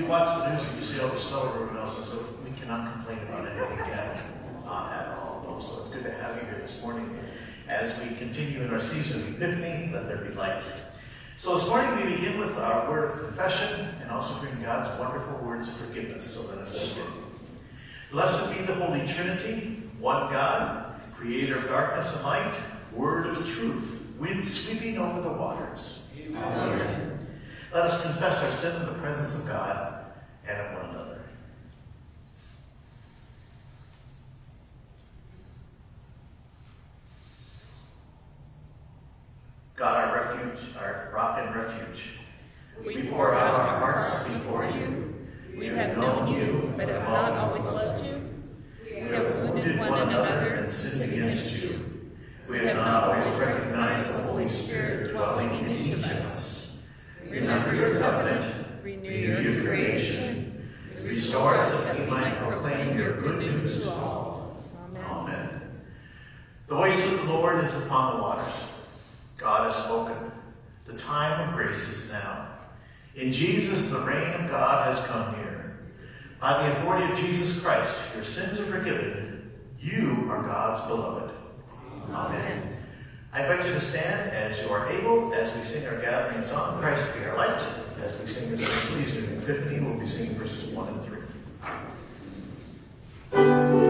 You, watch the news and you see all the else, and so we cannot complain about anything yet. Not at all, um, though. So it's good to have you here this morning as we continue in our season of Epiphany, let there be light. So this morning we begin with our word of confession and also bring God's wonderful words of forgiveness. So let us begin. Blessed be the Holy Trinity, one God, creator of darkness and light, word of truth, wind sweeping over the waters. Amen. Let us confess our sin in the presence of God and of one another. God, our refuge, our rock and refuge, we pour out our hearts before you. We have known you, but have not always loved you. We have wounded one another and sinned against you. We have not always recognized the Holy Spirit dwelling in each of us. Remember your covenant, your creation, restore us that we might proclaim your good news to all. Amen. The voice of the Lord is upon the waters. God has spoken. The time of grace is now. In Jesus, the reign of God has come here. By the authority of Jesus Christ, your sins are forgiven. You are God's beloved. Amen. I invite you to stand as you are able as we sing our gathering song, Christ be our light. As we sing this season of Epiphany, we'll be singing verses 1 and 3.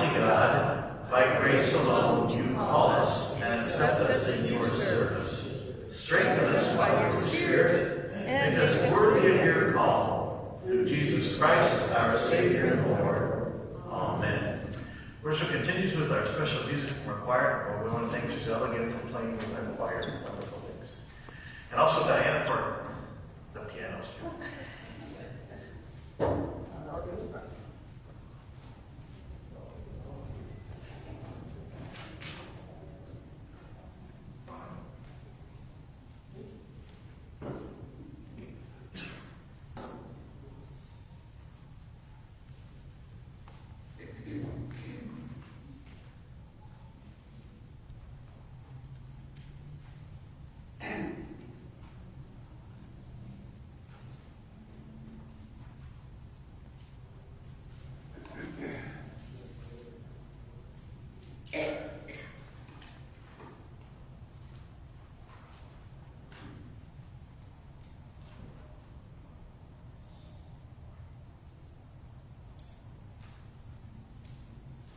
Almighty God, by grace alone you call us and accept us in your service. Strengthen us by your Spirit, and make us worthy of your call. Through Jesus Christ, our Savior and Lord. Amen. Worship continues with our special music from our choir. We want to thank Giselle again for playing with our choir. Wonderful things. And also Diana for the pianos, too.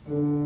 Amen.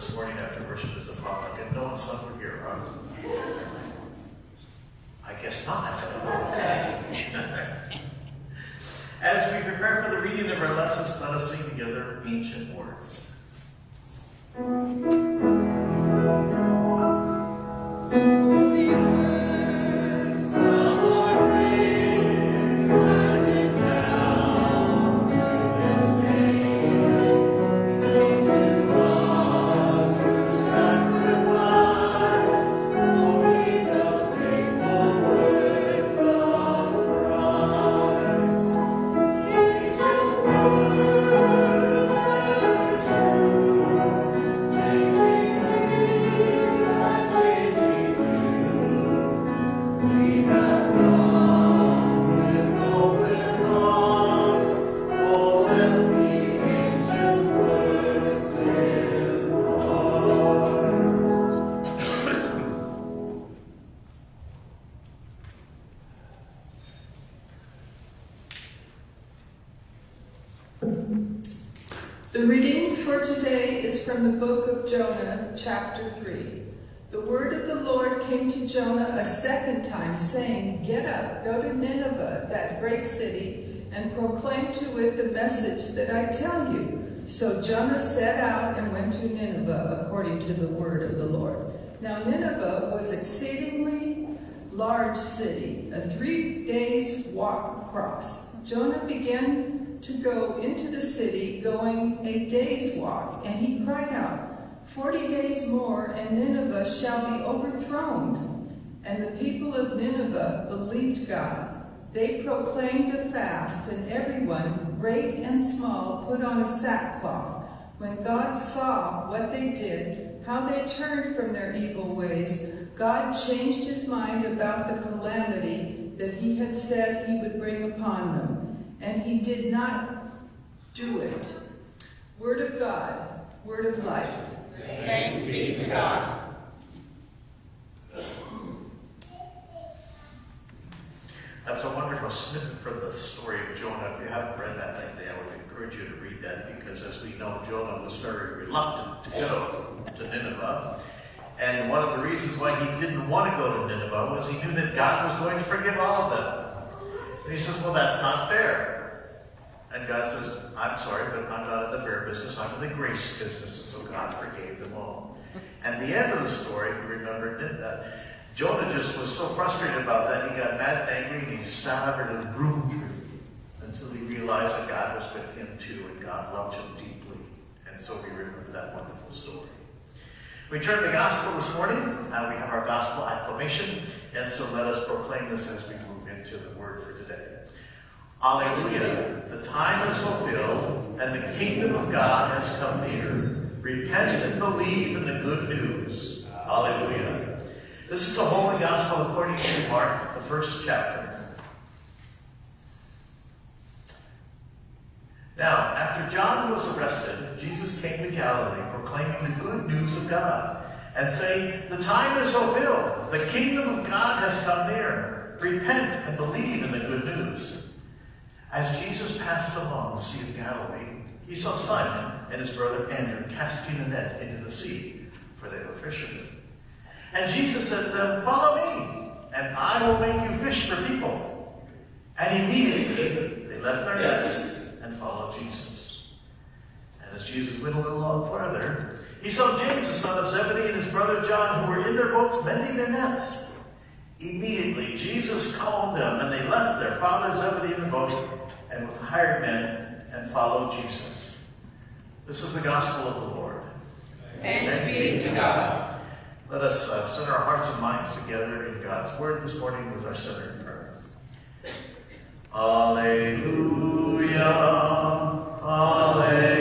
This morning after worship is the potluck, and no one's hungry reading for today is from the book of Jonah, chapter 3. The word of the Lord came to Jonah a second time, saying, Get up, go to Nineveh, that great city, and proclaim to it the message that I tell you. So Jonah set out and went to Nineveh according to the word of the Lord. Now Nineveh was exceedingly large city, a three days walk across. Jonah began to go into the city, going a day's walk, and he cried out, Forty days more, and Nineveh shall be overthrown. And the people of Nineveh believed God. They proclaimed a fast, and everyone, great and small, put on a sackcloth. When God saw what they did, how they turned from their evil ways, God changed his mind about the calamity that he had said he would bring upon them and he did not do it. Word of God, word of life. Thanks be to God. That's a wonderful snippet from the story of Jonah. If you haven't read that lately, I would encourage you to read that because, as we know, Jonah was very reluctant to go to Nineveh. And one of the reasons why he didn't want to go to Nineveh was he knew that God was going to forgive all of them. And he says, Well, that's not fair. And God says, I'm sorry, but I'm not in the fair business. I'm in the grace business. And so God forgave them all. And the end of the story, if you remember, did that. Jonah just was so frustrated about that, he got mad and angry, and he sat under the broom tree until he realized that God was with him too, and God loved him deeply. And so we remember that wonderful story. We turn the gospel this morning, and we have our gospel acclamation, and so let us proclaim this as we move into the word for today. Alleluia. The time is fulfilled, and the kingdom of God has come near. Repent and believe in the good news. Alleluia. This is the Holy Gospel according to Mark, the first chapter. Now, after John was arrested, Jesus came to Galilee proclaiming the good news of God and saying, The time is fulfilled. The kingdom of God has come near. Repent and believe in the good news. As Jesus passed along the Sea of Galilee, he saw Simon and his brother Andrew casting a net into the sea, for they were fishermen. And Jesus said to them, Follow me, and I will make you fish for people. And immediately they left their nets and followed Jesus. And as Jesus went a little on farther, he saw James, the son of Zebedee, and his brother John, who were in their boats mending their nets. Immediately Jesus called them, and they left their father Zebedee in the boat and with hired men and follow Jesus. This is the gospel of the Lord. Thanks be to God. Let us uh, center our hearts and minds together in God's word this morning with our centering prayer. Alleluia, Alleluia,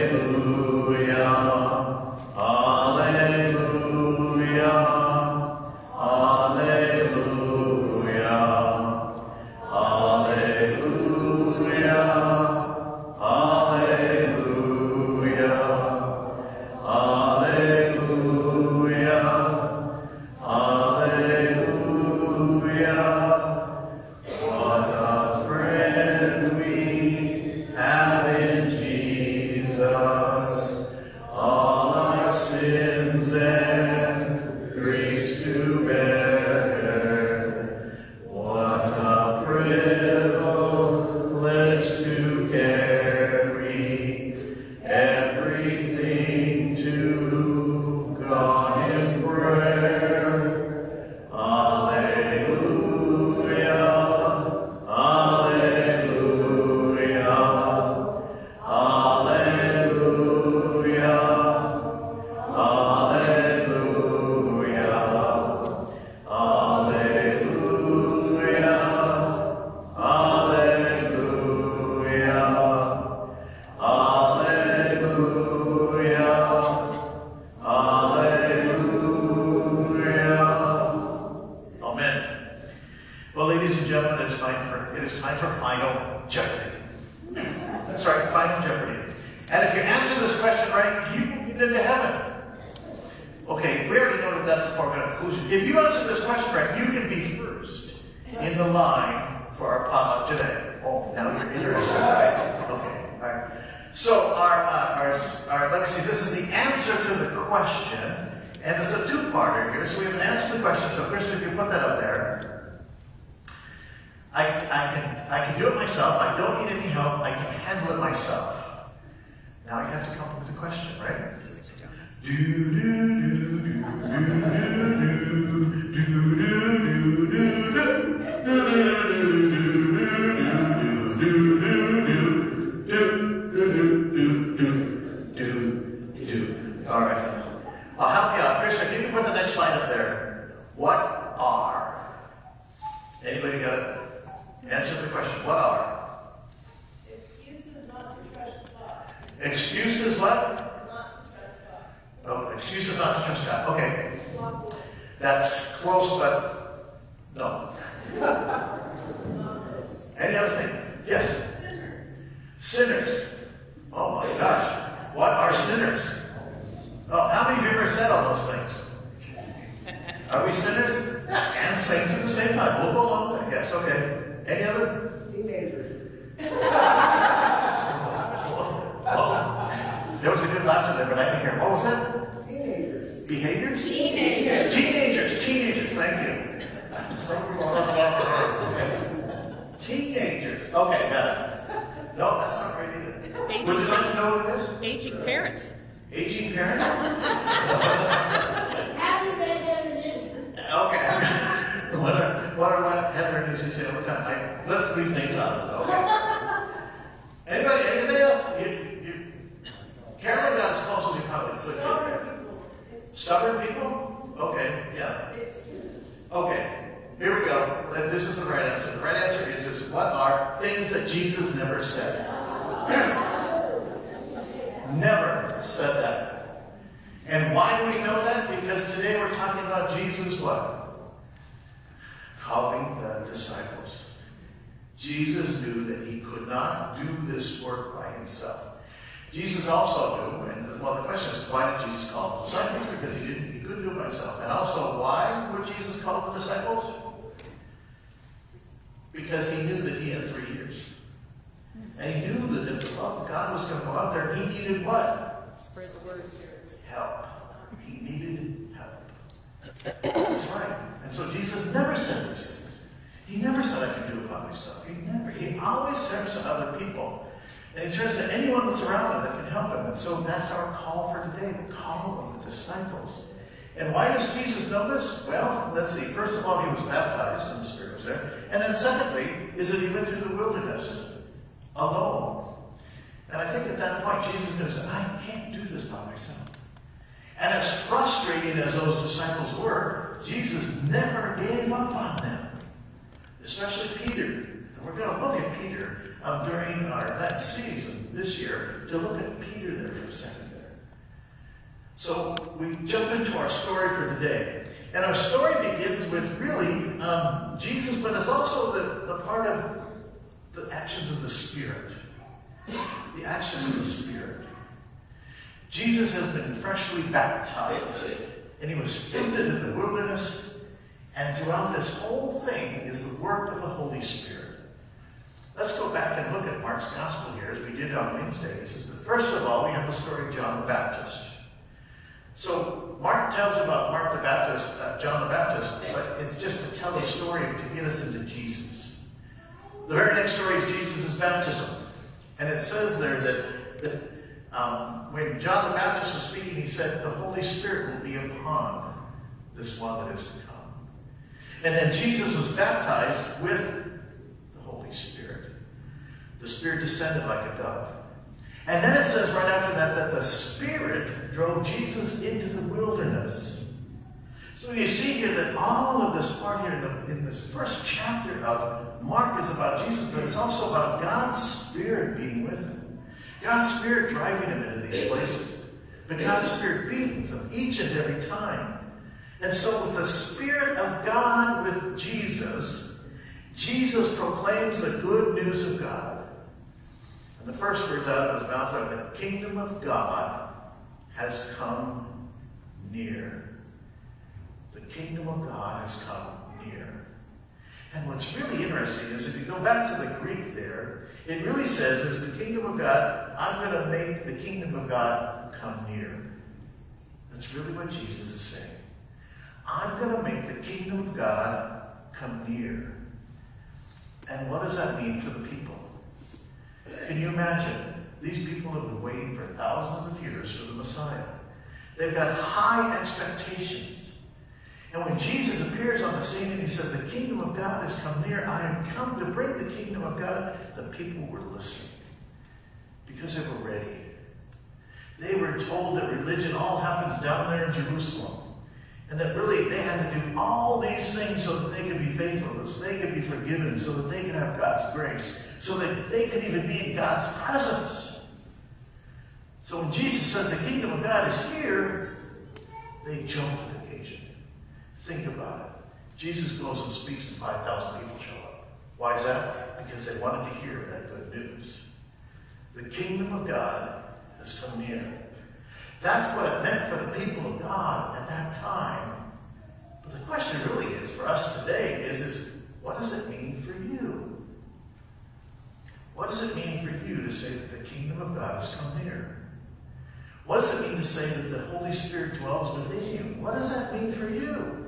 He never. He always turns to other people. And he turns to anyone that's around him that can help him. And so that's our call for today, the call of the disciples. And why does Jesus know this? Well, let's see. First of all, he was baptized and the Spirit was there. And then secondly, is that he went through the wilderness alone. And I think at that point, Jesus say, I can't do this by myself. And as frustrating as those disciples were, Jesus never gave up on them, especially Peter. And we're going to look at Peter um, during our that season this year to look at Peter there for a second there. So we jump into our story for today. And our story begins with really um, Jesus, but it's also the, the part of the actions of the Spirit. The actions of the Spirit. Jesus has been freshly baptized, and he was tempted in the wilderness, and throughout this whole thing is the work of the Holy Spirit. Let's go back and look at Mark's Gospel here, as we did on Wednesday. This is the first of all, we have the story of John the Baptist. So Mark tells about Mark the Baptist, uh, John the Baptist, but it's just to tell a story to get us into Jesus. The very next story is Jesus' baptism. And it says there that, that um, when John the Baptist was speaking, he said, The Holy Spirit will be upon this one that is to come. And then Jesus was baptized with the Holy Spirit. The Spirit descended like a dove. And then it says right after that that the Spirit drove Jesus into the wilderness. So you see here that all of this part here in, the, in this first chapter of Mark is about Jesus, but it's also about God's Spirit being with him. God's Spirit driving him into these places. But God's Spirit being with him each and every time. And so with the Spirit of God with Jesus, Jesus proclaims the good news of God. And the first words out of his mouth are, The kingdom of God has come near. The kingdom of God has come near. And what's really interesting is if you go back to the Greek there, it really says, as the kingdom of God, I'm going to make the kingdom of God come near. That's really what Jesus is saying. I'm going to make the kingdom of God come near. And what does that mean for the people? Can you imagine? These people have been waiting for thousands of years for the Messiah. They've got high expectations. And when Jesus appears on the scene and he says, The kingdom of God has come near, I am come to bring the kingdom of God, the people were listening because they were ready. They were told that religion all happens down there in Jerusalem. And that really they had to do all these things so that they could be faithful, so they could be forgiven, so that they could have God's grace, so that they could even be in God's presence. So when Jesus says the kingdom of God is here, they jump to the occasion. Think about it. Jesus goes and speaks and 5,000 people show up. Why is that? Because they wanted to hear that good news. The kingdom of God has come near. That's what it meant for the people of God at that time. But the question really is for us today is, is what does it mean for you? What does it mean for you to say that the kingdom of God has come near? What does it mean to say that the Holy Spirit dwells within you? What does that mean for you?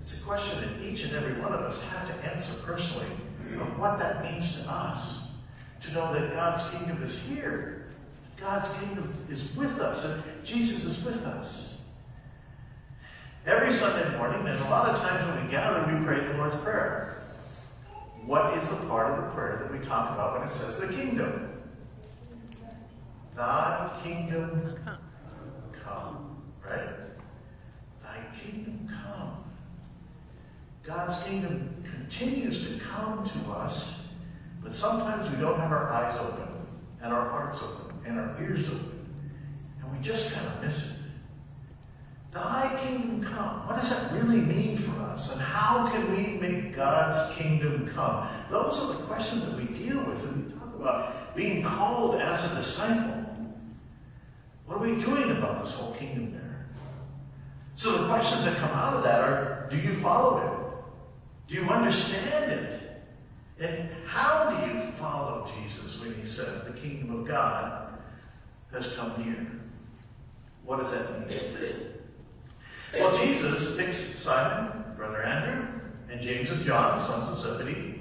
It's a question that each and every one of us have to answer personally of what that means to us. To know that God's kingdom is here. God's kingdom is with us, and Jesus is with us. Every Sunday morning, and a lot of times when we gather, we pray the Lord's Prayer. What is the part of the prayer that we talk about when it says the kingdom? Thy kingdom come, right? Thy kingdom come. God's kingdom continues to come to us, but sometimes we don't have our eyes open, and our hearts open, and our ears open, and we just kind of miss it. Thy kingdom come. What does that really mean for us? And how can we make God's kingdom come? Those are the questions that we deal with when we talk about being called as a disciple. What are we doing about this whole kingdom there? So the questions that come out of that are, do you follow it? Do you understand it? And how do you follow Jesus when he says the kingdom of God has come near? What does that mean? Well, Jesus picks Simon, brother Andrew, and James and John, sons of Zebedee.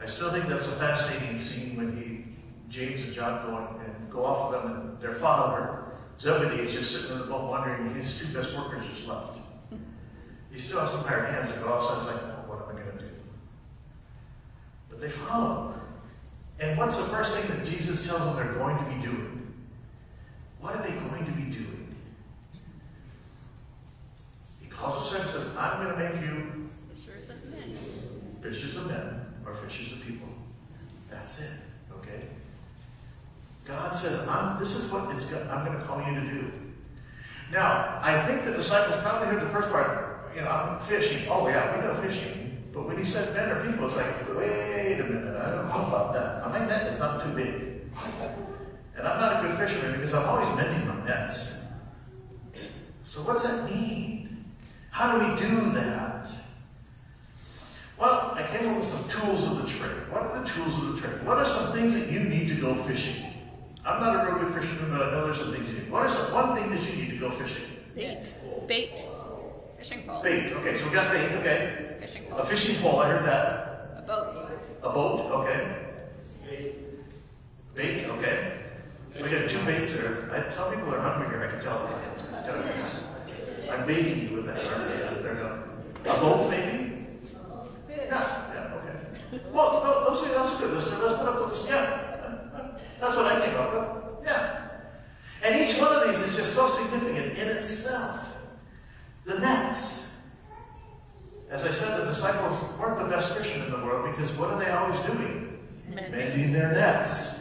I still think that's a fascinating scene when he, James and John go and go off with them, and their father, Zebedee, is just sitting in the boat wondering, his two best workers just left. He still has some hired hands that go it's like, oh, what am I going to do? But they follow. And what's the first thing that Jesus tells them they're going to be doing? What are they going to be doing? He calls us and says, I'm going to make you Fishers of men. fishers of men or fishers of people. That's it, okay? God says, I'm, this is what it's go- I'm going to call you to do. Now, I think the disciples probably heard the first part, you know, I'm fishing. Oh, yeah, we know fishing. But when he said men or people, it's like, wait a minute, I don't know about that. My net is not too big. And I'm not a good fisherman because I'm always mending my nets. So what does that mean? How do we do that? Well, I came up with some tools of the trade. What are the tools of the trade? What are some things that you need to go fishing? I'm not a real good fisherman, but I know there's some things you need. What is the one thing that you need to go fishing? Bait. Bait. Fishing pole. Bait. Okay, so we got bait. Okay. Fishing pole. A fishing pole. I heard that. A boat. A boat. Okay. Bait. Bait. Okay. We got two baits here. I, some people are hungry here. I can tell. I can tell you. I'm baiting you with that. Yeah, there you go. A boat, maybe. Yeah. Yeah. Okay. Well, no, those are that's a good list. Let's put up the list. Yeah. That's what I came up with. Yeah. And each one of these is just so significant in itself. The nets. As I said, the disciples weren't the best fishermen in the world because what are they always doing? Men. Mending their nets.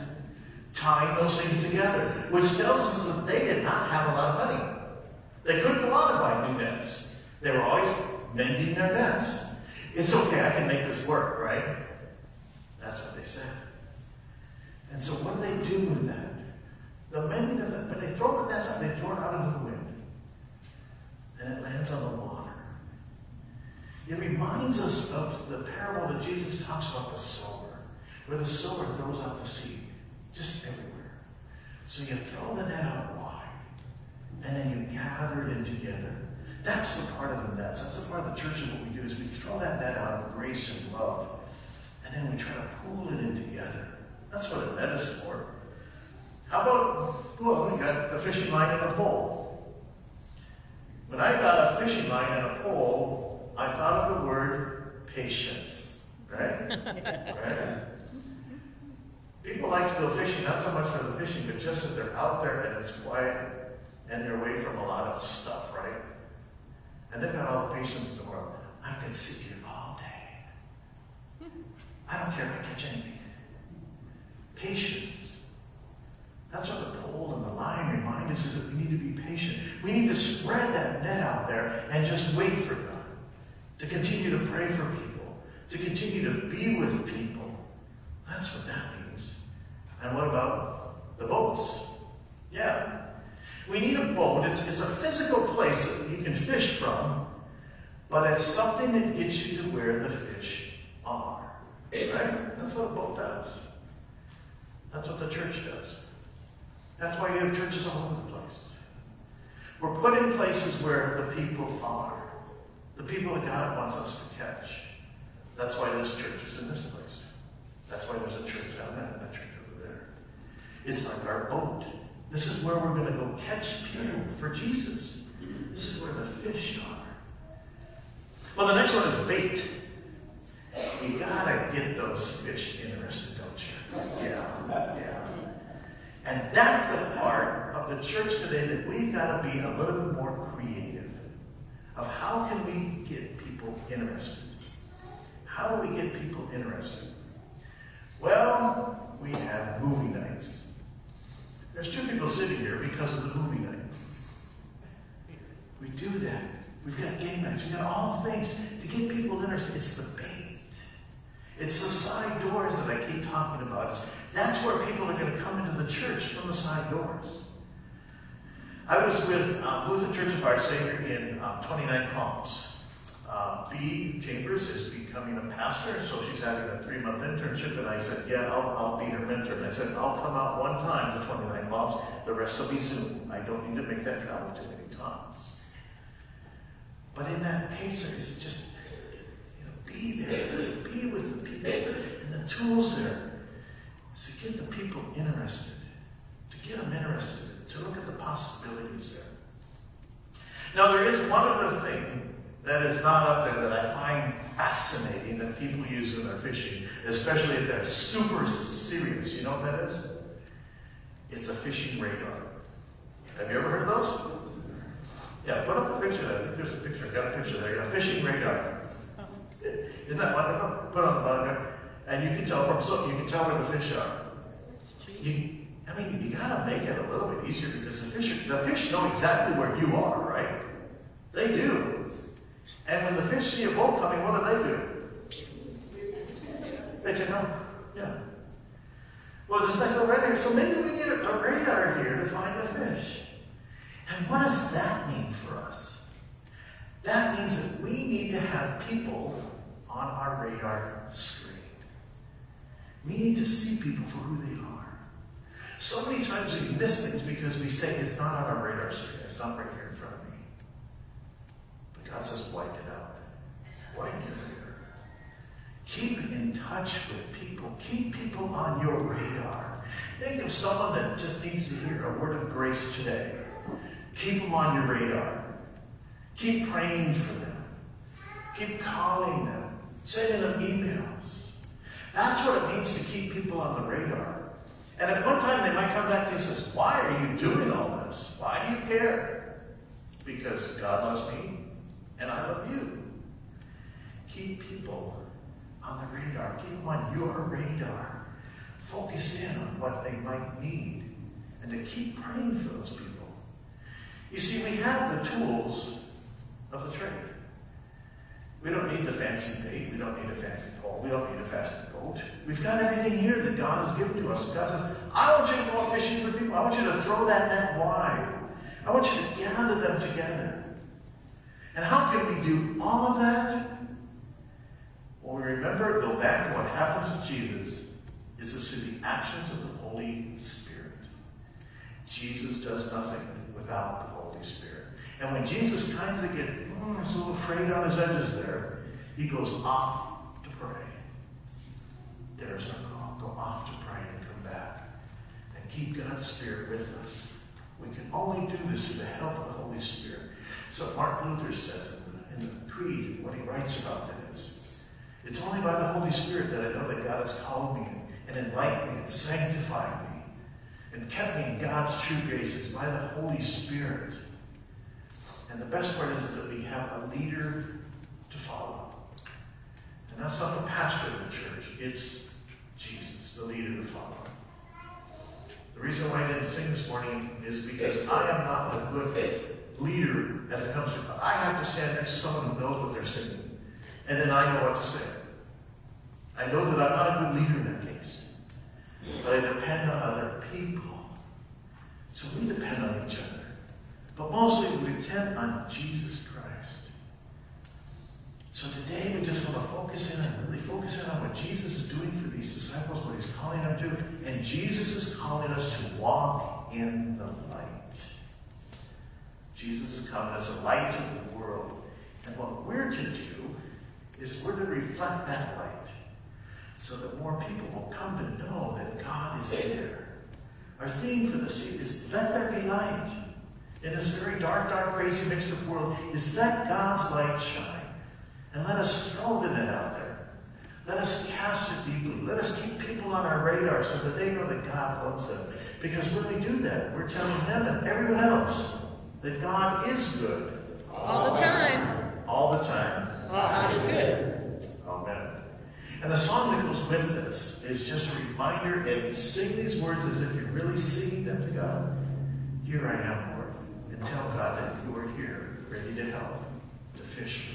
Tying those things together. Which tells us that they did not have a lot of money. They couldn't go out and buy new nets. They were always mending their nets. It's okay, I can make this work, right? That's what they said. And so what do they do with that? The mending of that, but they throw the nets out, they throw it out into the wind. And it lands on the water. It reminds us of the parable that Jesus talks about the sower, where the sower throws out the seed, just everywhere. So you throw the net out wide, and then you gather it in together. That's the part of the nets. That's the part of the church of what we do is we throw that net out of grace and love, and then we try to pull it in together. That's what a net is for. How about, well, we got a fishing line and a pole. When I got a fishing line and a pole, I thought of the word patience, right? right? People like to go fishing, not so much for the fishing, but just that they're out there and it's quiet and they're away from a lot of stuff, right? And they've got all the patience in the world. I could sit here all day. I don't care if I catch anything. Patience. That's what the pole and the line remind us is that we need to be patient. We need to spread that net out there and just wait for God. To continue to pray for people. To continue to be with people. That's what that means. And what about the boats? Yeah. We need a boat. It's, it's a physical place that you can fish from, but it's something that gets you to where the fish are. Right? That's what a boat does. That's what the church does. That's why you have churches all over the place. We're put in places where the people are. The people that God wants us to catch. That's why this church is in this place. That's why there's a church down there and a church. It's like our boat. This is where we're going to go catch people for Jesus. This is where the fish are. Well, the next one is bait. You gotta get those fish interested, don't you? Yeah, yeah. And that's the part of the church today that we've got to be a little bit more creative of how can we get people interested? How do we get people interested? Well, we have movie nights. There's two people sitting here because of the movie night. We do that. We've got game nights. We've got all things to get people interested. It's the bait. It's the side doors that I keep talking about. It's, that's where people are going to come into the church from the side doors. I was with um, Lutheran Church of Our Savior in um, 29 Palms. Uh, B. Chambers is becoming a pastor, so she's having a three month internship. And I said, Yeah, I'll, I'll be her mentor. And I said, I'll come out one time to 29 Palms, the rest will be Zoom. I don't need to make that travel too many times. But in that case, it's just, you know, be there, be with the people. And the tools there is to get the people interested, to get them interested, to look at the possibilities there. Now, there is one other thing that is not up there that I find fascinating that people use when they're fishing, especially if they're super serious. You know what that is? It's a fishing radar. Have you ever heard of those? Yeah, put up the picture. I think there's a picture. I got a picture there. A fishing radar. Isn't that wonderful? Put it on the bottom. And you can tell from so you can tell where the fish are. You, I mean, you gotta make it a little bit easier because the fish the fish know exactly where you are, right? They do. And when the fish see a boat coming, what do they do? They take off. Yeah. Well, it's nice little radar. So maybe we need a, a radar here to find the fish. And what does that mean for us? That means that we need to have people on our radar screen. We need to see people for who they are. So many times we miss things because we say it's not on our radar screen, it's not right here in front of me. God says, wipe it out. Wipe your radar. Keep in touch with people. Keep people on your radar. Think of someone that just needs to hear a word of grace today. Keep them on your radar. Keep praying for them. Keep calling them. Sending them emails. That's what it means to keep people on the radar. And at one time they might come back to you and say, Why are you doing all this? Why do you care? Because God loves me and I love you. Keep people on the radar. Keep them on your radar. Focus in on what they might need and to keep praying for those people. You see, we have the tools of the trade. We don't need the fancy bait. We don't need a fancy pole. We don't need a fancy boat. We've got everything here that God has given to us. God says, I want you to go fishing for people. I want you to throw that net wide. I want you to gather them together. And how can we do all of that? Well, we remember, go back to what happens with Jesus, is this through the actions of the Holy Spirit. Jesus does nothing without the Holy Spirit. And when Jesus kind of gets hmm, a little afraid on his edges there, he goes off to pray. There's our call. Go off to pray and come back. And keep God's Spirit with us. We can only do this through the help of the Holy Spirit. So Martin Luther says in the, in the Creed, what he writes about that is, it's only by the Holy Spirit that I know that God has called me and enlightened me and sanctified me and kept me in God's true graces by the Holy Spirit. And the best part is, is that we have a leader to follow. And that's not the pastor of the church, it's Jesus, the leader to follow. The reason why I didn't sing this morning is because I am not a good leader as it comes to I have to stand next to someone who knows what they're singing. And then I know what to say. I know that I'm not a good leader in that case. But I depend on other people. So we depend on each other. But mostly we depend on Jesus Christ. So today we just want to focus in and really focus in on what Jesus is doing for these disciples, what he's calling them to. And Jesus is calling us to walk in the light. Jesus is coming as a light of the world. And what we're to do is we're to reflect that light so that more people will come to know that God is there. Our theme for this is let there be light. In this very dark, dark, crazy, mixed up world, is let God's light shine. And let us throw the net out there. Let us cast it deeply. Let us keep people on our radar so that they know that God loves them. Because when we do that, we're telling them and everyone else that God is good. All the time. All the time. God is good. Amen. And the song that goes with this is just a reminder and sing these words as if you're really singing them to God. Here I am, Lord. And tell God that you are here, ready to help, to fish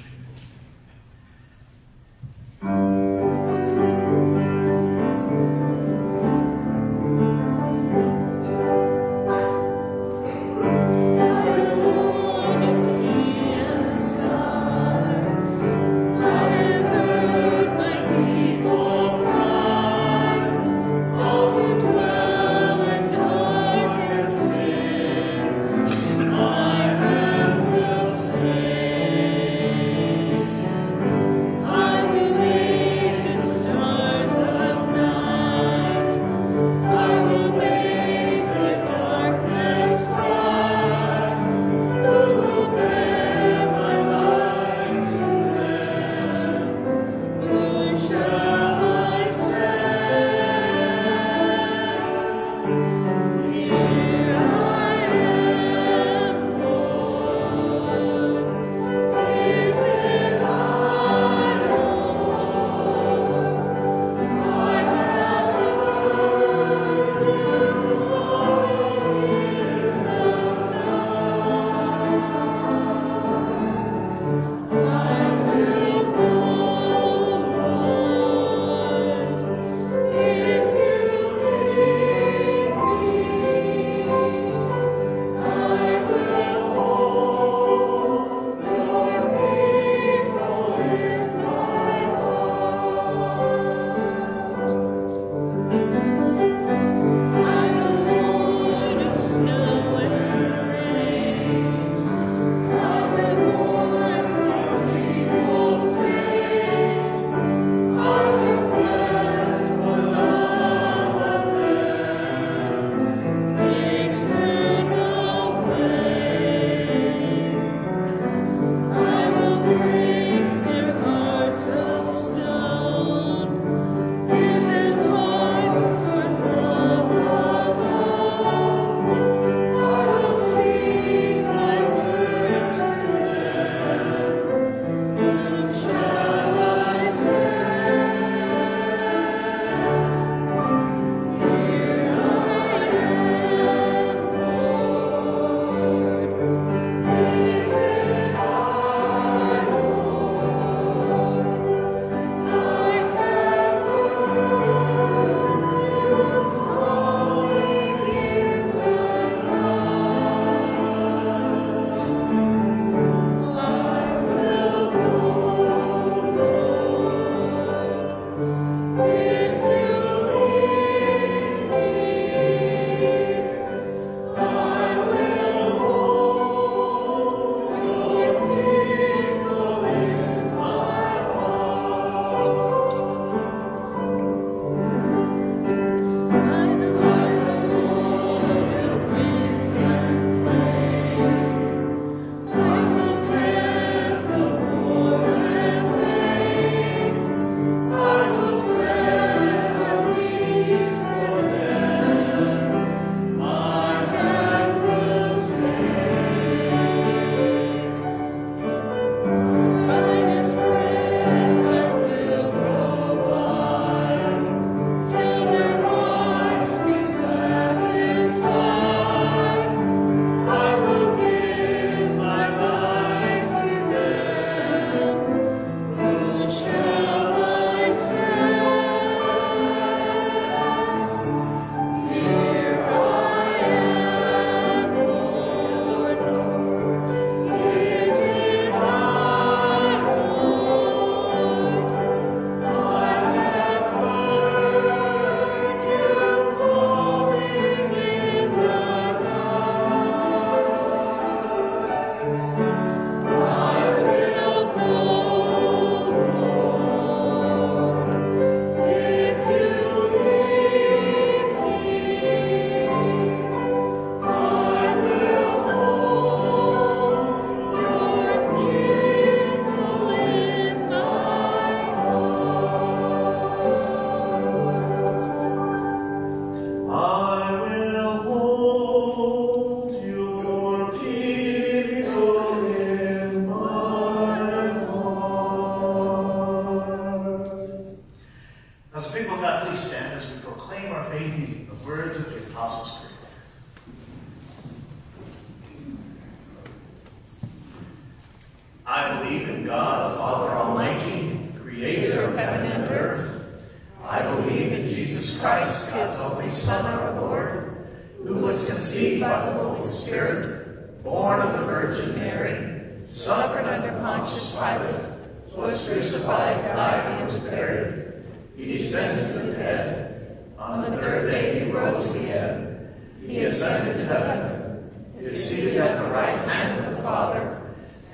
Spirit, born of the Virgin Mary, suffered under Pontius Pilate, was crucified, died, and was buried. He descended to the dead. On the third day he rose again. He ascended to heaven, is seated at the right hand of the Father,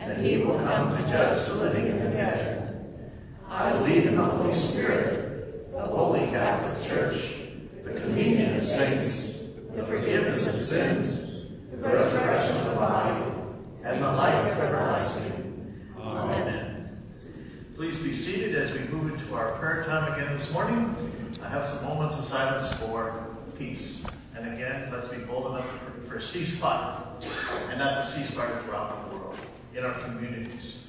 and he will come to judge the living and the dead. I believe in the Holy Spirit, the Holy Catholic Church, the communion of saints, the forgiveness of sins, the resurrection of the body, and the life everlasting. Amen. Please be seated as we move into our prayer time again this morning. I have some moments of silence for peace. And again, let's be bold enough to pray for a ceasefire. And that's a ceasefire throughout the world, in our communities.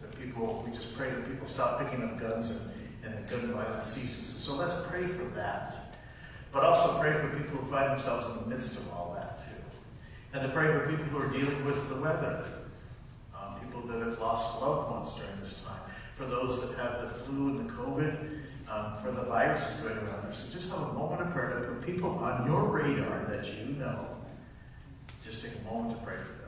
That people, we just pray that people stop picking up guns and, and the gun violence ceases. So let's pray for that. But also pray for people who find themselves in the midst of all that too. And to pray for people who are dealing with the weather. Um, people that have lost loved ones during this time. For those that have the flu and the COVID, um, for the viruses going around. So just have a moment of prayer to put people on your radar that you know. Just take a moment to pray for them.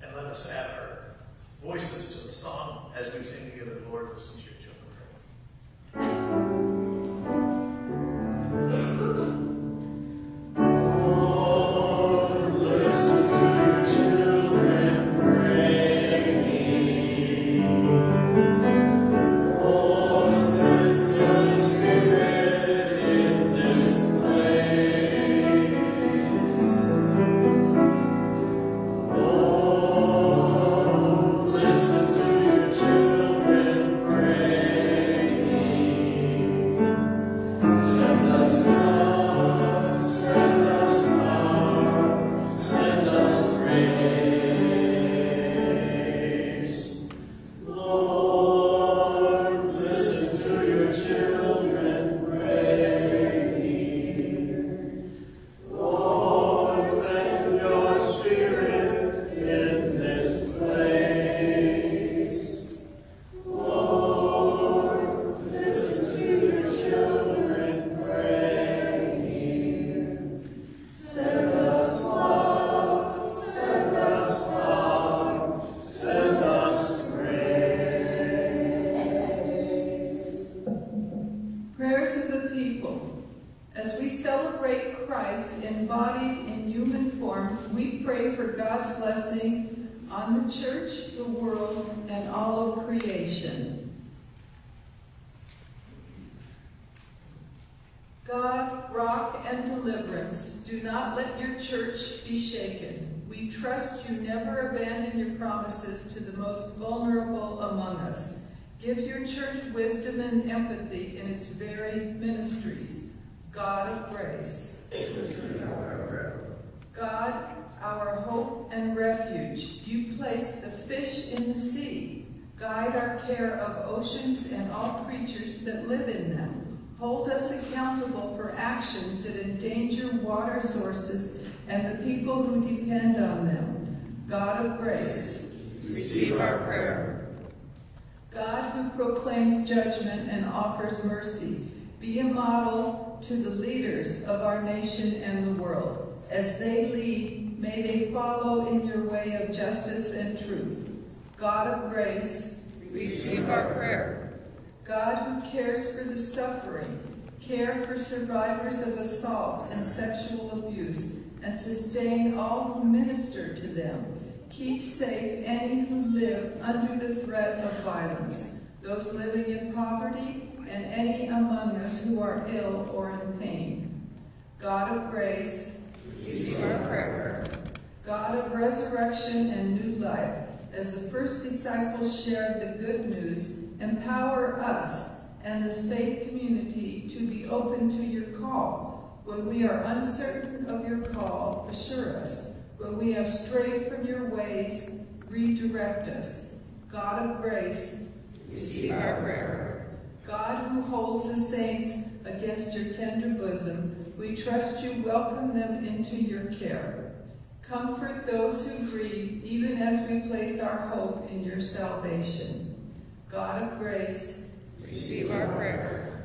And let us add our voices to the song as we sing together, Lord, listen to your Guide our care of oceans and all creatures that live in them. Hold us accountable for actions that endanger water sources and the people who depend on them. God of grace. Receive our prayer. God who proclaims judgment and offers mercy, be a model to the leaders of our nation and the world. As they lead, may they follow in your way of justice and truth. God of grace, Receive our prayer. God who cares for the suffering, care for survivors of assault and sexual abuse, and sustain all who minister to them. Keep safe any who live under the threat of violence, those living in poverty, and any among us who are ill or in pain. God of grace, Receive our prayer. God of resurrection and new life, as the first disciples shared the good news, empower us and this faith community to be open to your call. When we are uncertain of your call, assure us. When we have strayed from your ways, redirect us. God of grace, Receive our prayer. God who holds the saints against your tender bosom, we trust you welcome them into your care. Comfort those who grieve, even as we place our hope in your salvation. God of grace, Receive our prayer.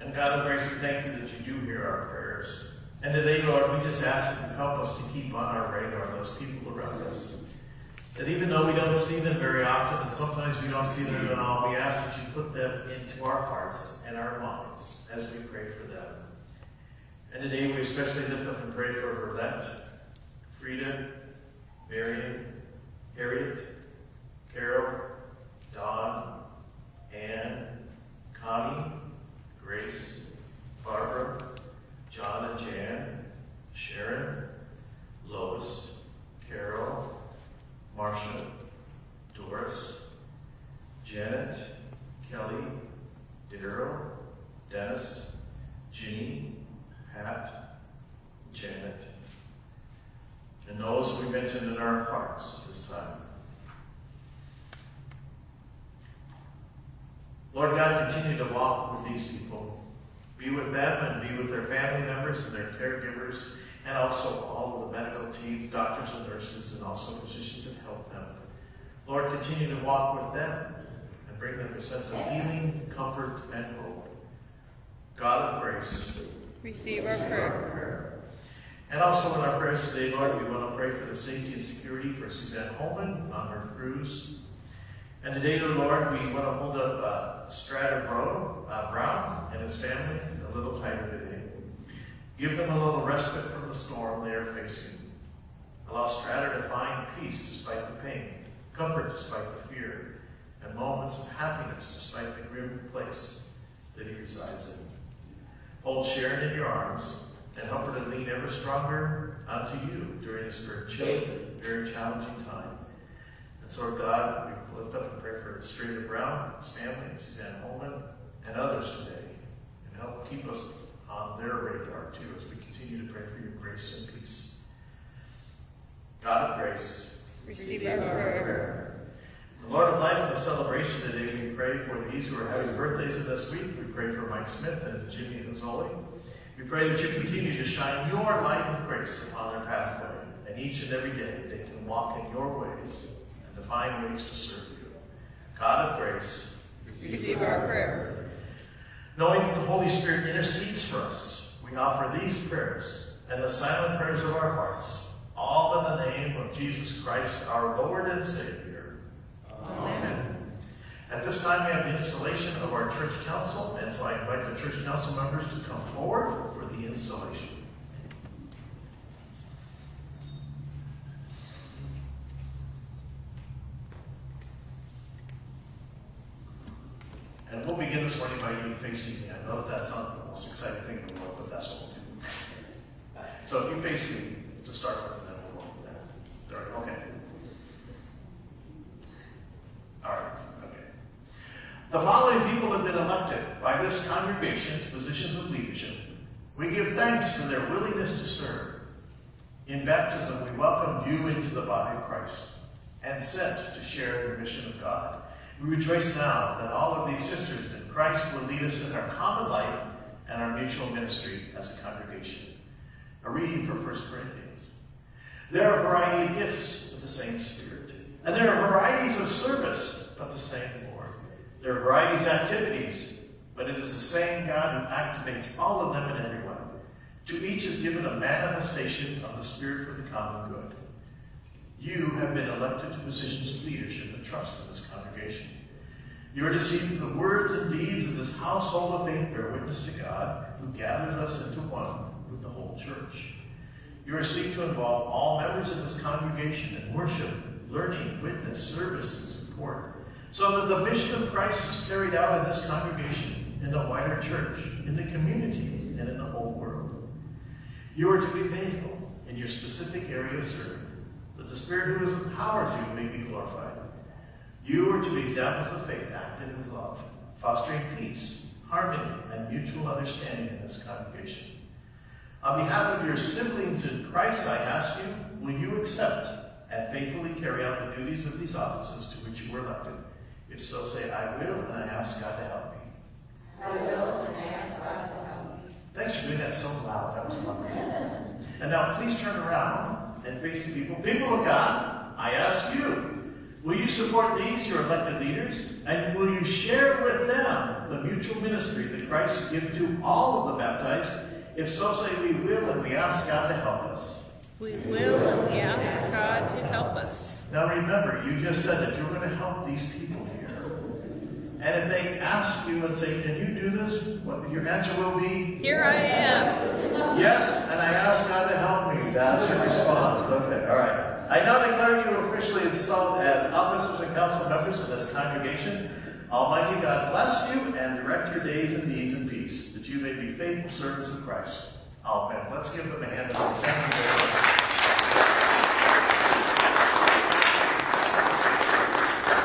And God of grace, we thank you that you do hear our prayers. And today, Lord, we just ask that you help us to keep on our radar those people around us. That even though we don't see them very often, and sometimes we don't see them at all, we ask that you put them into our hearts and our minds as we pray for them. And today we especially lift up and pray for Verlette, Frida, Marion, Harriet, Carol, Don, Anne, Connie, Grace, Barbara, John and Jan, Sharon, Lois, Carol, Marcia, Doris, Janet, Kelly, Daryl, Dennis, Ginny, Pat, Janet, and those we mentioned in our hearts at this time. Lord God, continue to walk with these people. Be with them and be with their family members and their caregivers, and also all of the medical teams, doctors and nurses, and also physicians that help them. Lord, continue to walk with them and bring them a sense of healing, comfort, and hope. God of grace, Receive our prayer. prayer. And also in our prayers today, Lord, we want to pray for the safety and security for Suzanne Holman on her cruise. And today, dear Lord, we want to hold up uh, Bro, uh, Brown and his family a little tighter today. Give them a little respite from the storm they are facing. Allow Stratter to find peace despite the pain, comfort despite the fear, and moments of happiness despite the grim place that he resides in. Hold Sharon in your arms and help her to lean ever stronger unto you during this very very challenging time. And so, Lord God, we lift up and pray for Strader Brown, his family, and Suzanne Holman, and others today. And help keep us on their radar, too, as we continue to pray for your grace and peace. God of grace, Receive our prayer. the Lord of life and the celebration today, we pray for these who are having birthdays in this week. We pray for Mike Smith and Jimmy Mazzoli. We pray that you continue to shine your light of grace upon their pathway, and each and every day they can walk in your ways and to find ways to serve you. God of grace, Receive our prayer. Knowing that the Holy Spirit intercedes for us, we offer these prayers and the silent prayers of our hearts, all in the name of Jesus Christ, our Lord and Savior. Amen. At this time, we have the installation of our church council, and so I invite the church council members to come forward for the installation. And we'll begin this morning by you facing me. I know that that's not the most exciting thing in the world, but that's what we'll do. So if you face me to start with, and then we'll go from there. Okay. All right, okay. The following people have been elected by this congregation to positions of leadership. We give thanks for their willingness to serve. In baptism, we welcomed you into the body of Christ and sent to share the mission of God. We rejoice now that all of these sisters in Christ will lead us in our common life and our mutual ministry as a congregation. A reading for 1 Corinthians. There are a variety of gifts, but the same Spirit. And there are varieties of service, but the same Lord. There are varieties of activities, but it is the same God who activates all of them in everyone. To each is given a manifestation of the Spirit for the common good. You have been elected to positions of leadership and trust in this congregation. You are to see that the words and deeds of this household of faith bear witness to God, who gathers us into one with the whole church. You are to seek to involve all members of this congregation in worship, learning, witness, service, and support, so that the mission of Christ is carried out in this congregation, in the wider church, in the community, and in the whole world. You are to be faithful in your specific area of serving, that the Spirit who empowers you may be glorified. You are to be examples of faith active with love, fostering peace, harmony, and mutual understanding in this congregation. On behalf of your siblings in Christ, I ask you, will you accept and faithfully carry out the duties of these offices to which you were elected? If so, say, I will, and I ask God to help me. I will, and I ask God to help me. Thanks for doing that so loud. That was wonderful. And now please turn around and face the people. People of God, I ask you, will you support these, your elected leaders? And will you share with them the mutual ministry that Christ gives to all of the baptized? If so, say we will, and we ask God to help us. We will and we ask God to help us. Now remember, you just said that you're going to help these people. And if they ask you and say, can you do this? What your answer will be, Here I am. Yes, and I ask God to help me. That's your response. Okay, all right. I now declare you officially installed as officers and council members of this congregation. Almighty God bless you and direct your days and deeds in peace, that you may be faithful servants of Christ. Amen. Let's give them a hand of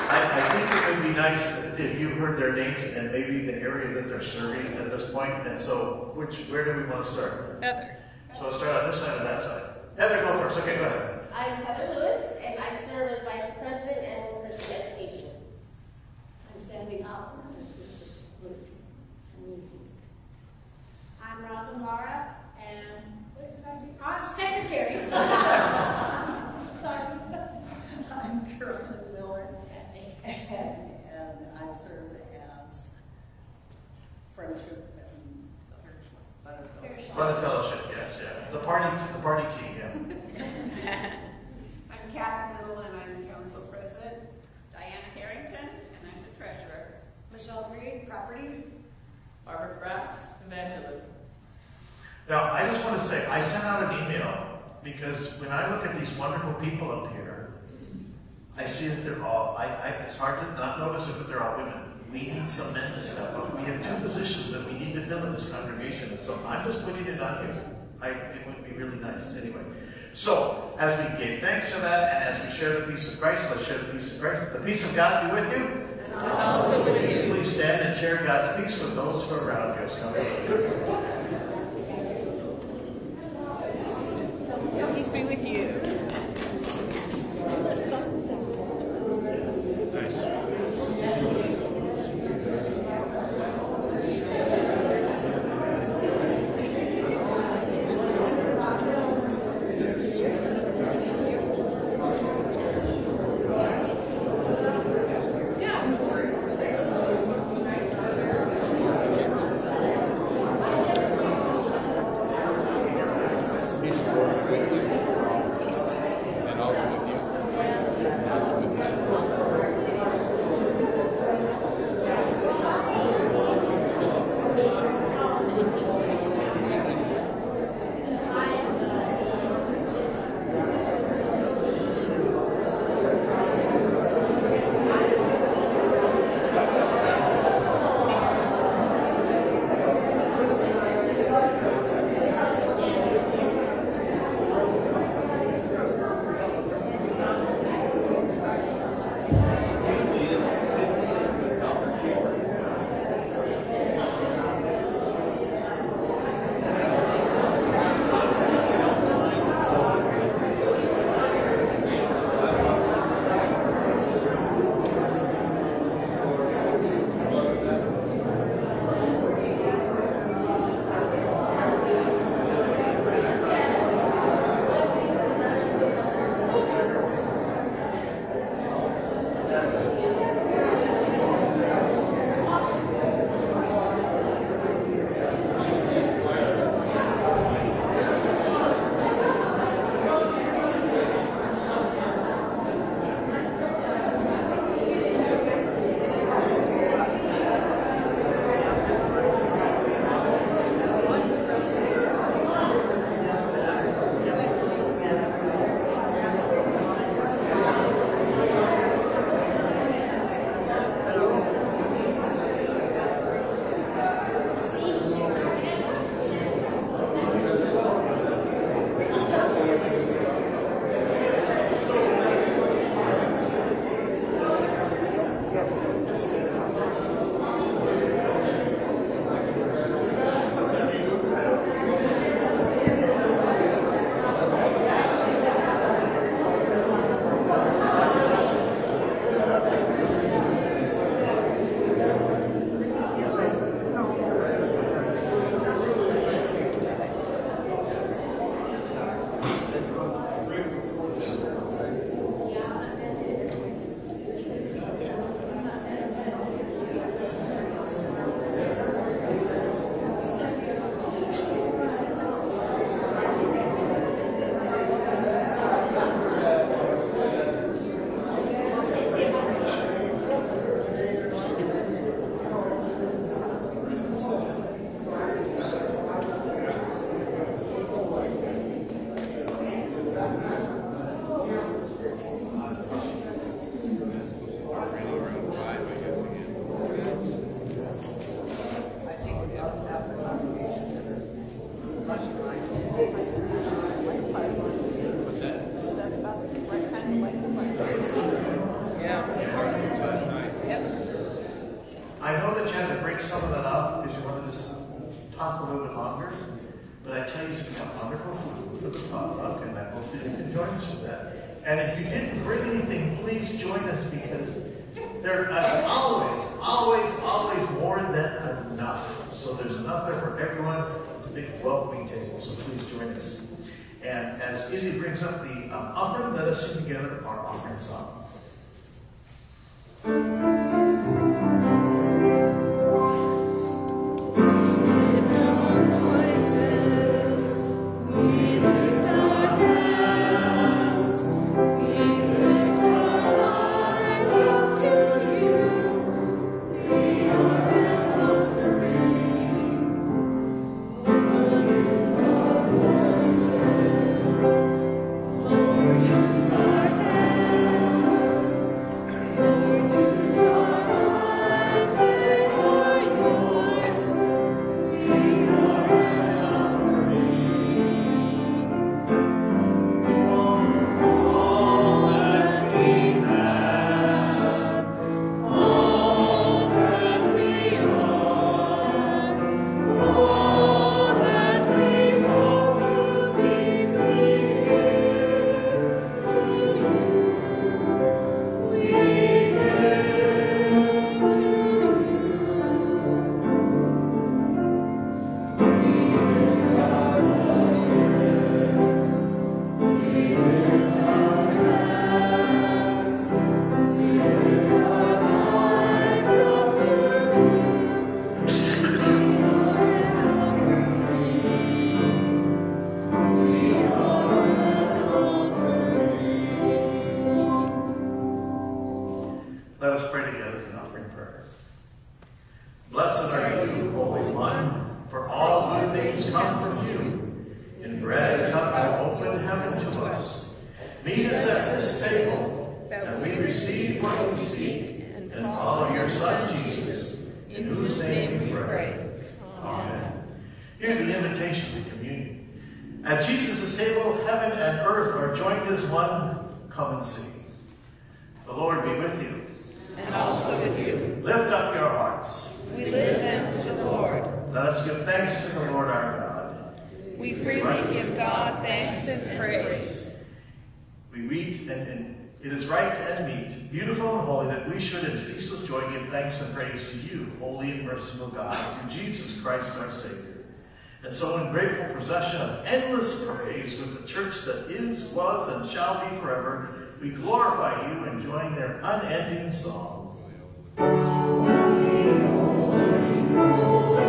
I, I think it would be nice if you heard their names and maybe the area that they're serving at this point. And so, which, where do we want to start? Heather. So I'll start on this side or that side. Heather, go first. Okay, go ahead. I'm Heather Lewis, and I serve as Vice President in Christian Education. I'm Sandy Hoffman. I'm Rosa Mara, and what did I do? I'm secretary. Sorry. I'm Carolyn Miller, and, and I serve as friendship and fellowship. Fun and fellowship, yes, yeah. The party, the party team, yeah. I'm Kathy Little, and I'm council president. Diana Harrington, and I'm the treasurer. Michelle Reed, property. Barbara Kraus, evangelism. Now, I just want to say, I sent out an email because when I look at these wonderful people up here, I see that they're all, I, I, it's hard to not notice it, but they're all women. We need some men to step up. We have two positions that we need to fill in this congregation, so I'm just putting it on you. I, it would be really nice, anyway. So, as we gave thanks for that, and as we share the peace of Christ, let's share the peace of Christ. The peace of God be with you. And also with you. Please stand and share God's peace with those who are around you. Come forward. Peace be with you. Brings up the um, offering, let us sing together our offering song. Prayer. Blessed are you, Holy One, for all good things come from you. In bread and cup you open heaven to us. Meet us at this table, that we receive what we seek, and follow your Son, Jesus, in whose name we pray. Amen. Hear the invitation to communion. At Jesus' table, heaven and earth are joined as one. Come and see. The Lord be with you. And also with you. Lift up your hearts. We lift them to the Lord. Let us give thanks to the Lord our God. We freely give God thanks and praise. We read, and, and it is right and meet, beautiful and holy, that we should in ceaseless joy give thanks and praise to you, holy and merciful God, through Jesus Christ our Savior. And so in grateful possession of endless praise with the church that is, was, and shall be forever, we glorify you and join their unending song. Holy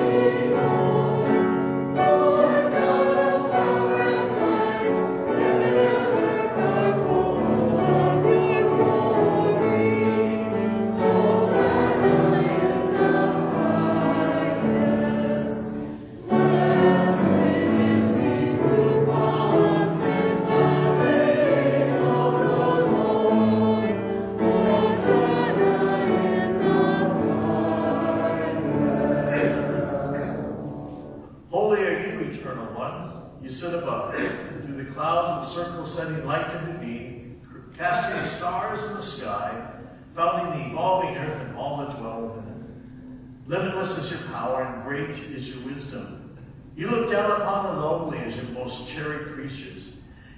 great is your wisdom. You look down upon the lowly as your most cherished creatures.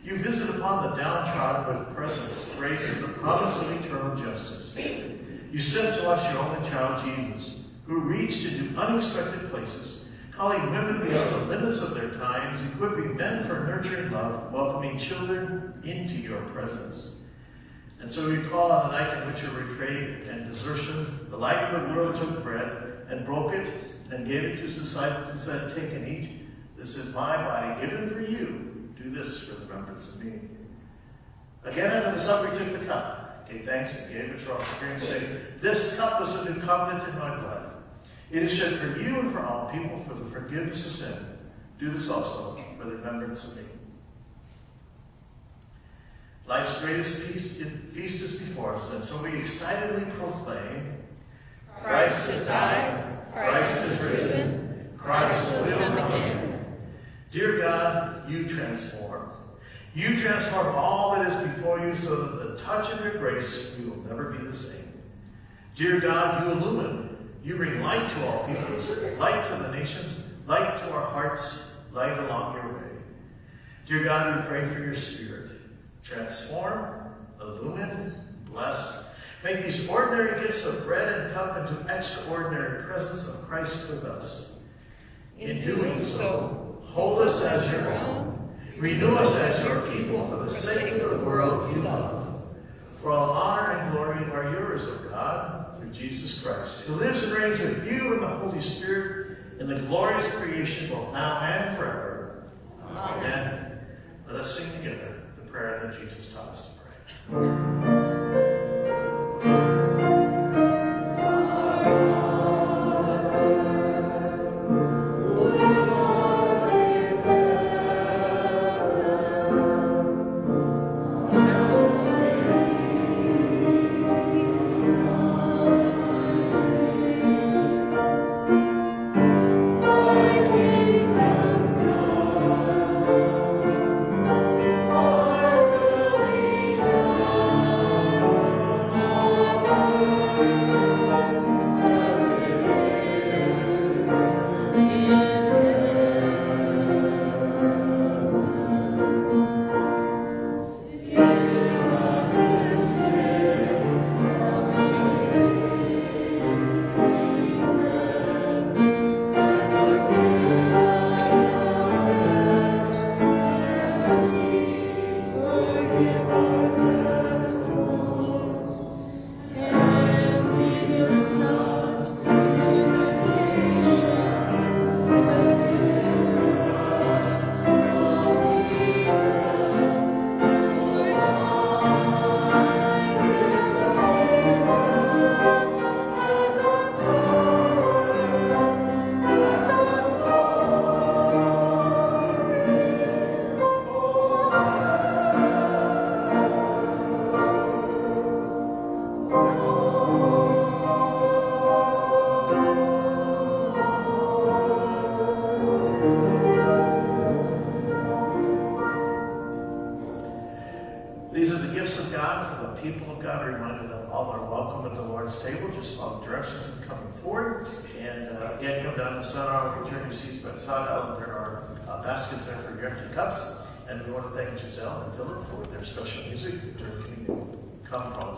You visit upon the downtrodden with presence, grace, and the promise of eternal justice. You sent to us your only child, Jesus, who reached into unexpected places, calling women beyond the limits of their times, equipping men for nurturing love, welcoming children into your presence. And so we call on the night in which you were betrayed and desertion, the light of the world took bread and broke it and gave it to his disciples and said, Take and eat. This is my body given for you. Do this for the remembrance of me. Again, after the supper, he took the cup, gave thanks, and gave it to our and saying, This cup is a new covenant in my blood. It is shed for you and for all people for the forgiveness of sin. Do this also for the remembrance of me. Life's greatest feast is before us, and so we excitedly proclaim Christ has died, Christ is risen, Christ will come again. Dear God, you transform. You transform all that is before you so that the touch of your grace we will never be the same. Dear God, you illumine. You bring light to all peoples, light to the nations, light to our hearts, light along your way. Dear God, we pray for your spirit. Transform, illumine, bless. Make these ordinary gifts of bread and cup into extraordinary presence of Christ with us. In doing so, hold us as your own. Renew us as your people for the sake of the world you love. For all honor and glory are yours, O God, through Jesus Christ, who lives and reigns with you in the Holy Spirit in the glorious creation both now and forever. Amen. Let us sing together the prayer that Jesus taught us to pray. At the Lord's table. Just follow directions and coming forward. And uh, again, come down to the center, return your seats by the side aisle. There are uh, baskets there for your empty cups. And we want to thank Giselle and Philip for their special music during communion. Come, follow.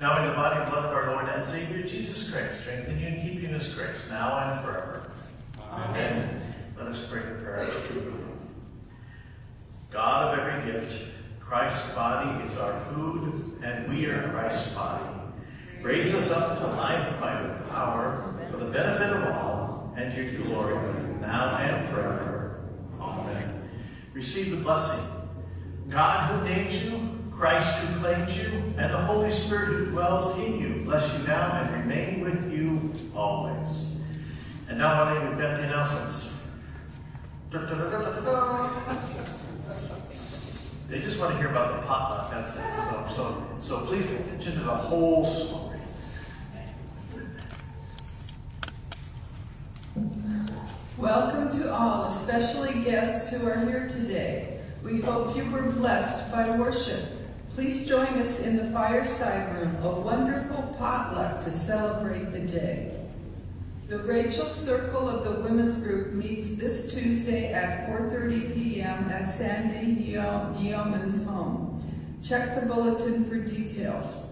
Now in the body and blood of our Lord and Savior Jesus Christ, strengthen you and keep you in his grace, now and forever. Amen. Let us pray the prayer. God of every gift, Christ's body is our food, and we are Christ's body. Raise us up to life by the power, for the benefit of all, and to your glory, now and forever. Amen. Receive the blessing. God who names you, Christ who claims you, and the Holy Spirit who dwells in you, bless you now and remain with you always. And now, Monday, we've got the announcements. They just want to hear about the potluck, that's it. So, so, so please pay attention to the whole story. Welcome to all, especially guests who are here today. We hope you were blessed by worship. Please join us in the fireside room, a wonderful potluck to celebrate the day. The Rachel Circle of the Women's Group meets this Tuesday at 4.30 p.m. at Sandy Yeoman's home. Check the bulletin for details.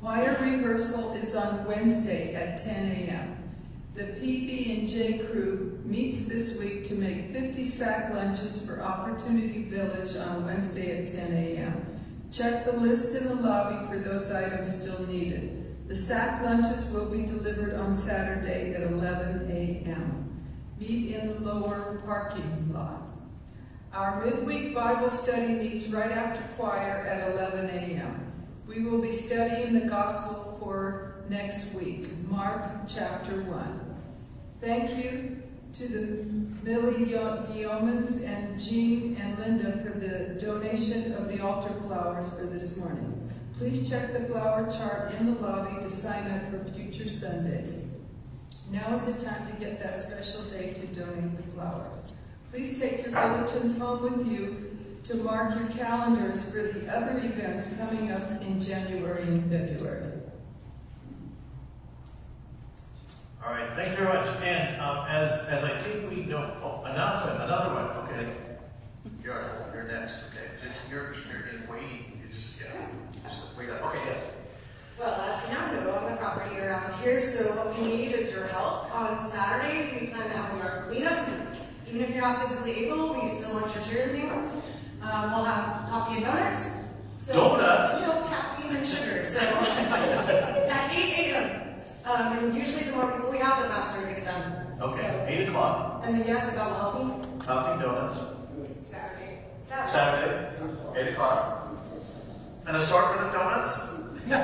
Choir rehearsal is on Wednesday at 10 a.m. The PB&J crew meets this week to make 50 sack lunches for Opportunity Village on Wednesday at 10 a.m. Check the list in the lobby for those items still needed. The sack lunches will be delivered on Saturday at 11 a.m. Meet in the lower parking lot. Our midweek Bible study meets right after choir at 11 a.m. We will be studying the gospel for next week, Mark chapter 1. Thank you to the Millie Yeomans and Jean and Linda for the donation of the altar flowers for this morning. Please check the flower chart in the lobby to sign up for future Sundays. Now is the time to get that special day to donate the flowers. Please take your bulletins home with you to mark your calendars for the other events coming up in January and February. All right, thank you very much. And um, as, as I think we know, oh, announcement, another one, okay. You're, you're next, okay. Just, you're, you're in waiting, you just, yeah, just wait up. Okay, yes. Well, as you now know, I'm the property around here, so what we need is your help. On Saturday, we plan to have a yard cleanup. Even if you're not physically able, we still want your cheerleading. Um, we'll have coffee and donuts. So, Donuts? No caffeine and sugar. So at 8 a.m. Um, and usually the more people we have, the faster it gets done. Okay, eight o'clock, And then yes, if God will help me. coffee, donuts, Saturday. Saturday. Saturday, eight o'clock. An assortment of donuts? Or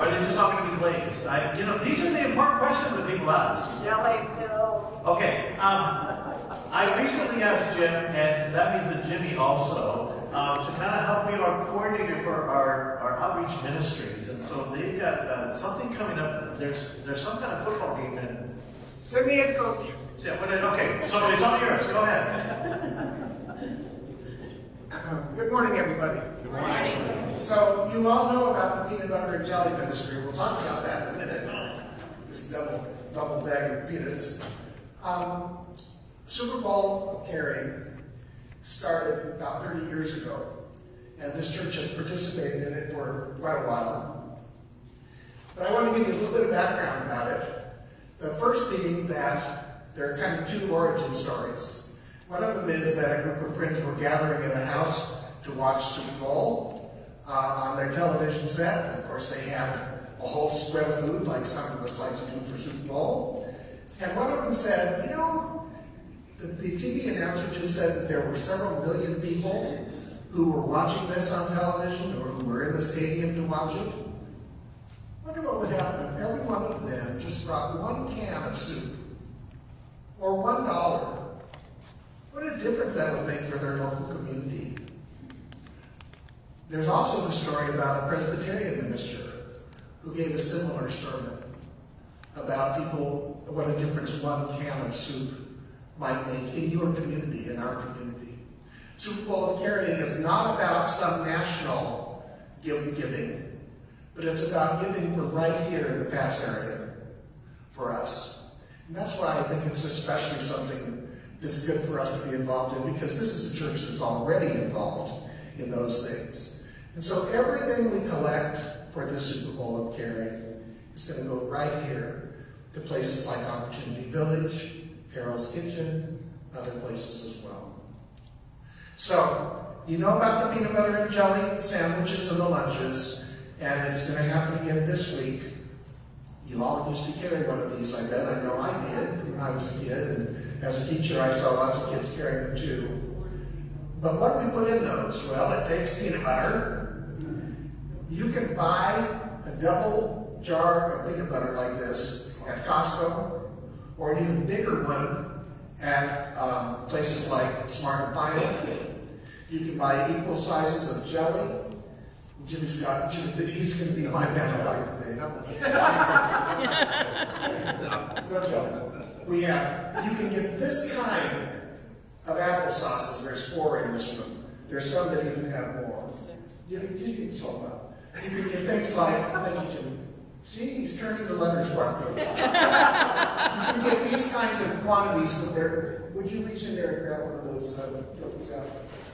are they just all gonna be glazed? I, you know, these are the important questions that people ask. Jelly filled. Okay, um, I recently asked Jim, and that means that Jimmy also, um, to kind of help be our coordinator for our, our outreach ministries. And so they've got uh, something coming up. There's there's some kind of football game. And, Send me a coach. yeah, what did- okay, so it's all yours. Go ahead. Good morning, everybody. Good morning. So you all know about the peanut butter and jelly ministry. We'll talk about that in a minute. This double double bag of peanuts. Um, Super Bowl of Caring started about 30 years ago, and this church has participated in it for quite a while. But I want to give you a little bit of background about it. The first being that there are kind of two origin stories. One of them is that a group of friends were gathering in a house to watch Super Bowl uh, on their television set. Of course, they had a whole spread of food, like some of us like to do for Super Bowl. And one of them said, You know, the, the TV announcer just said that there were several million people who were watching this on television or who were in the stadium to watch it. Wonder what would happen if every one of them just brought one can of soup or one dollar. What a difference that would make for their local community. There's also the story about a Presbyterian minister who gave a similar sermon about people, what a difference one can of soup might make in your community, in our community. Super Bowl of Caring is not about some national give giving, but it's about giving for right here in the Pass area for us. And that's why I think it's especially something that's good for us to be involved in because this is a church that's already involved in those things. And so everything we collect for this Super Bowl of Caring is going to go right here to places like Opportunity Village, Carol's Kitchen, other places as well. So, you know about the peanut butter and jelly sandwiches and the lunches, and it's going to happen again this week. You all used to carry one of these, I bet. I know I did when I was a kid, and as a teacher, I saw lots of kids carrying them too. But what do we put in those? Well, it takes peanut butter. You can buy a double jar of peanut butter like this at Costco, or an even bigger one at um, places like Smart and Final. You can buy equal sizes of jelly. Jimmy's got, Jimmy, he's going to be my man right today. It's no. We have, you can get this kind of apple sauces. There's four in this room. There's some that even have more. You can, you can swap up. You can get things like, thank you, Jimmy. See, he's turning the letters right. you can get these kinds of quantities, but they're, would you reach in there and grab one of those, uh, those out?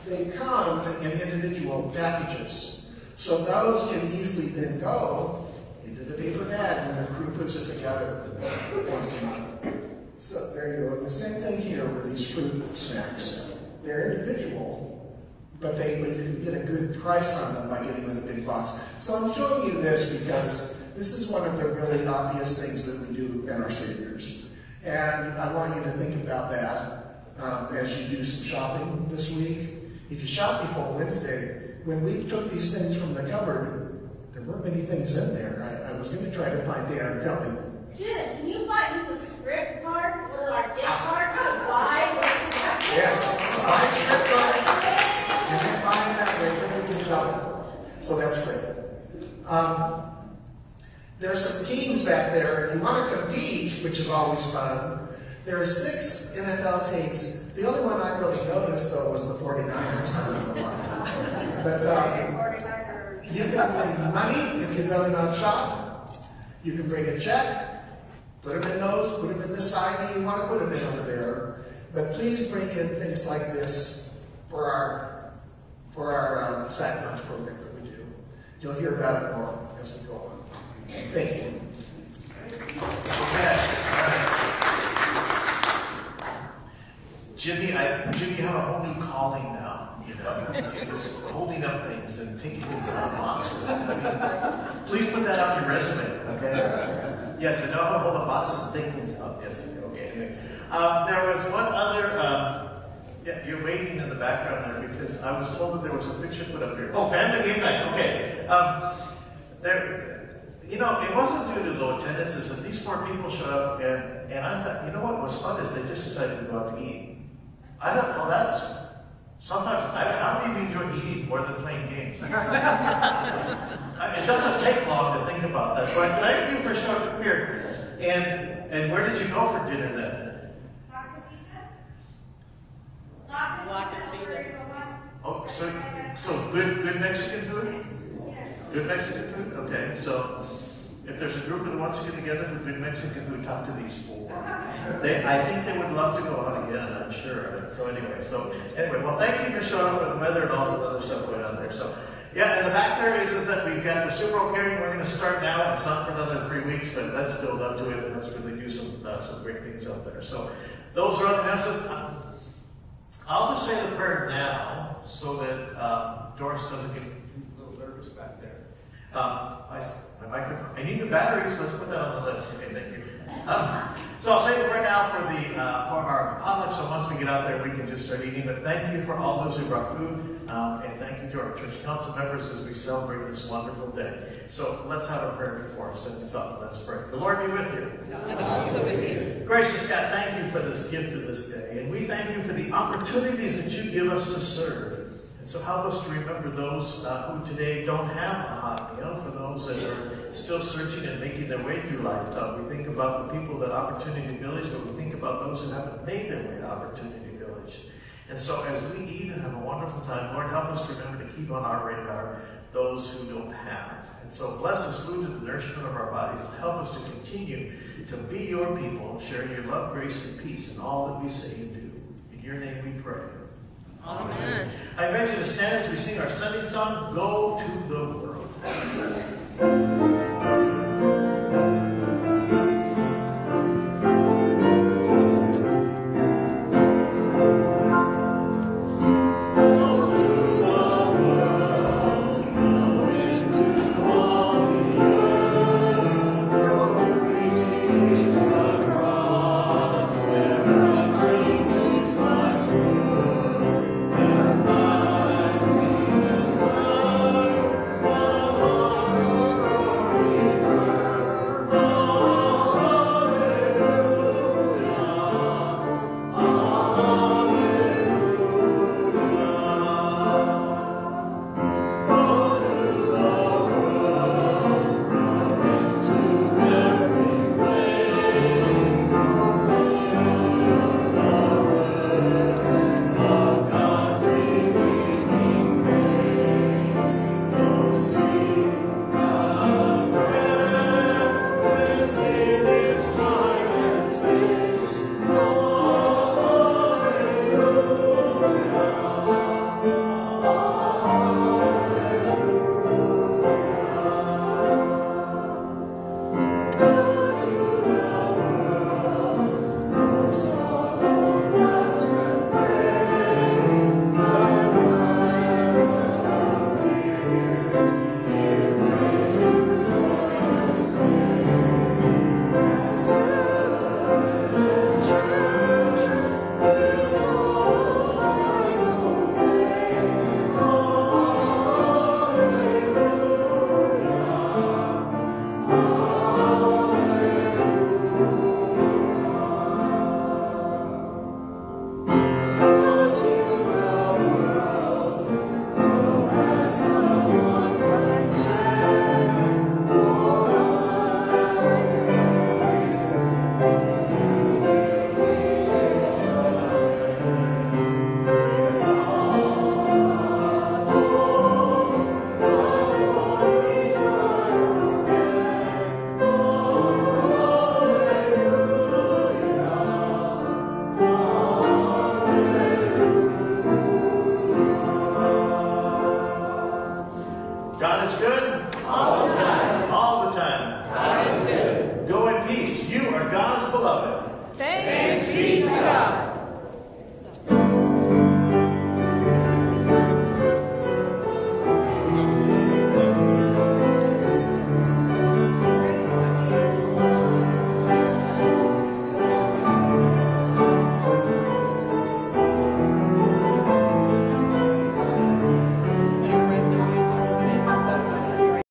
They come in individual packages. So those can easily then go into the paper bag when the crew puts it together once a month. So there you go. The same thing here with these fruit snacks. They're individual, but they but you can get a good price on them by getting them in a big box. So I'm showing you this because this is one of the really obvious things that we do at our Saviors. And I want you to think about that um, as you do some shopping this week. If you shop before Wednesday, when we took these things from the cupboard, there weren't many things in there. I, I was going to try to find Dan. and Tell me. Jim, can you buy use a scrip card, one of our gift cards to buy? Yes, buy scrip cards. You can buy them that way, then we can double. So that's great. Um, there's some teams back there. If you want to compete, which is always fun, there are six NFL teams. The only one I really noticed, though, was the 49ers. I don't know why. But um, you can bring money if you'd rather not shop. You can bring a check, put them in those, put them in the side that you want to put them in over there. But please bring in things like this for our for our um, sack lunch program that we do. You'll hear about it more as we go on. Thank you. Jimmy, I, Jimmy, you have a whole new calling now. You know, just holding up things and taking things out of boxes. I mean, please put that on your resume, okay? Yes, I know how to hold up boxes and take things out. Yes, I do. Okay. Anyway, um, there was one other. Um, yeah, you're waiting in the background there because I was told that there was a picture put up here. Oh, family game night. Okay. Um, there, you know, it wasn't due to low attendance. It's that these four people showed up, and, and I thought, you know what was fun is they just decided to go out to eat. I thought, well, that's sometimes. I, how many of you enjoy eating more than playing games? it doesn't take long to think about that. But thank you for showing up here. And and where did you go for dinner then? Oh, so so good good Mexican food. Good Mexican food. Okay, so. If there's a group that wants to get together for good Mexican food, talk to these four. They, I think they would love to go out again, I'm sure. So anyway, so anyway, well, thank you for showing up with the weather and all the other stuff going on there. So yeah, and the back there is, is that we've got the Super Bowl carrying. We're going to start now. It's not for another three weeks, but let's build up to it and let's really do some uh, some great things out there. So those are the announcements. I'll just say the prayer now so that um, Doris doesn't get a little nervous back there. Um, I, my microphone, I need new batteries, let's put that on the list. Okay, thank you. Um, so I'll say it right now for the uh, for our potluck. So once we get out there, we can just start eating. But thank you for all those who brought food, um, and thank you to our church council members as we celebrate this wonderful day. So let's have a prayer before us and up. Let's pray. The Lord be with you. And also with you. Gracious God, thank you for this gift of this day, and we thank you for the opportunities that you give us to serve. So help us to remember those uh, who today don't have a hot meal, for those that are still searching and making their way through life. Uh, we think about the people at Opportunity Village, but we think about those who haven't made their way to Opportunity Village. And so as we eat and have a wonderful time, Lord, help us to remember to keep on our radar those who don't have. And so bless this food and the nourishment of our bodies and help us to continue to be your people, sharing your love, grace, and peace in all that we say and do. In your name we pray. Amen. I invite you to stand as we sing our Sunday song, Go to the World.